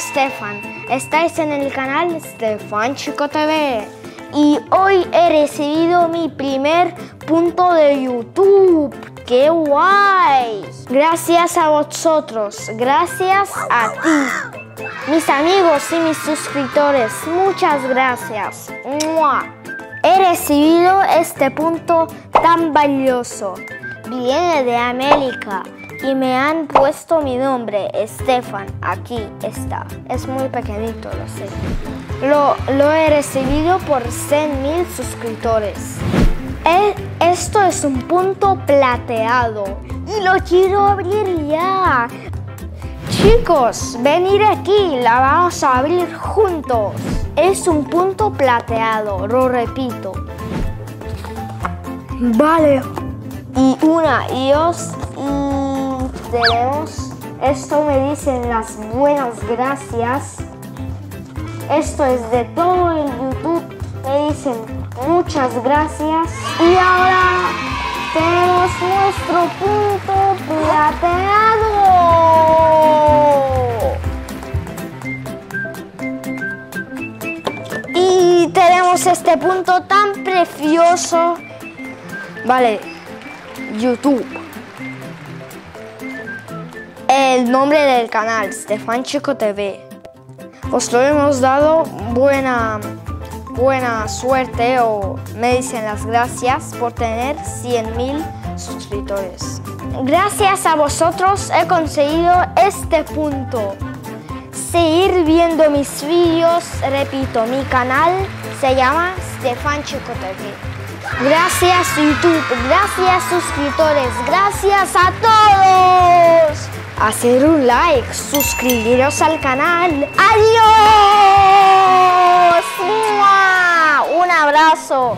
Estefan. Estáis en el canal Stefan Chico TV. Y hoy he recibido mi primer punto de YouTube. ¡Qué guay! Gracias a vosotros, gracias a ti. Mis amigos y mis suscriptores, muchas gracias. He recibido este punto tan valioso. Viene de América y me han puesto mi nombre, Estefan. Aquí está. Es muy pequeñito, lo sé. Lo, lo he recibido por 100 mil suscriptores. E, esto es un punto plateado y lo quiero abrir ya. Chicos, venid aquí, la vamos a abrir juntos. Es un punto plateado, lo repito. Vale. Y una y dos y tenemos. Esto me dicen las buenas gracias. Esto es de todo el YouTube. Me dicen muchas gracias. Y ahora tenemos nuestro punto plateado. Y tenemos este punto tan precioso. Vale, YouTube. El nombre del canal, Stefan Chico TV. Os lo hemos dado buena, buena suerte o me dicen las gracias por tener 100 mil suscriptores. Gracias a vosotros he conseguido este punto. Seguir viendo mis vídeos, repito, mi canal se llama Stefan Chico TV. Gracias YouTube, gracias suscriptores, gracias a todos. Hacer un like, suscribiros al canal. ¡Adiós! Un abrazo.